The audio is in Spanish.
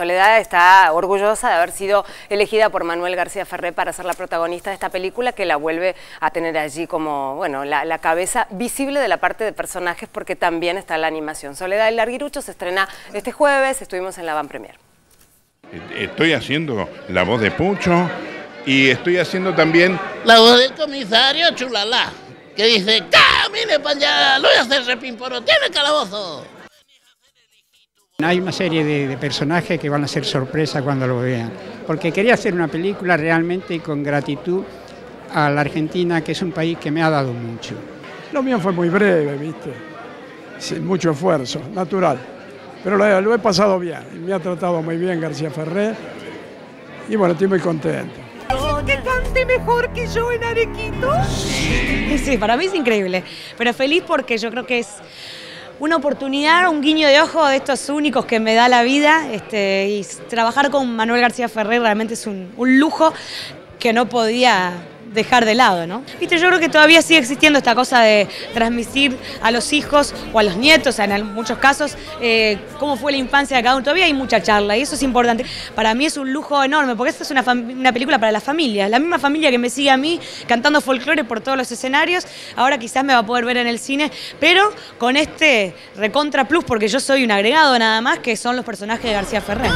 Soledad está orgullosa de haber sido elegida por Manuel García Ferré para ser la protagonista de esta película que la vuelve a tener allí como, bueno, la, cabeza visible de la parte de personajes porque también está la animación. Soledad El Larguirucho se estrena este jueves, estuvimos en la Van Premier. Estoy haciendo la voz de Pucho y estoy haciendo también... La voz del comisario Chulala, que dice, camine para allá, lo voy a hacer repimporo, tiene calabozo. Hay una serie de, personajes que van a ser sorpresa cuando lo vean, porque quería hacer una película realmente con gratitud a la Argentina, que es un país que me ha dado mucho. Lo mío fue muy breve, ¿viste? Sin mucho esfuerzo, natural. Pero lo, he pasado bien, me ha tratado muy bien García Ferrer y bueno, estoy muy contento. ¿Que cante mejor que yo en Arequito? Sí, para mí es increíble, pero feliz porque yo creo que es una oportunidad, un guiño de ojo de estos únicos que me da la vida. Este, y trabajar con Manuel García Ferrer realmente es un, un lujo que no podía dejar de lado, ¿no? Viste, yo creo que todavía sigue existiendo esta cosa de transmitir a los hijos o a los nietos, en muchos casos, eh, cómo fue la infancia de cada uno. Todavía hay mucha charla y eso es importante. Para mí es un lujo enorme, porque esta es una, una película para la familia. La misma familia que me sigue a mí cantando folclore por todos los escenarios, ahora quizás me va a poder ver en el cine, pero con este recontra plus, porque yo soy un agregado nada más, que son los personajes de García Ferrer.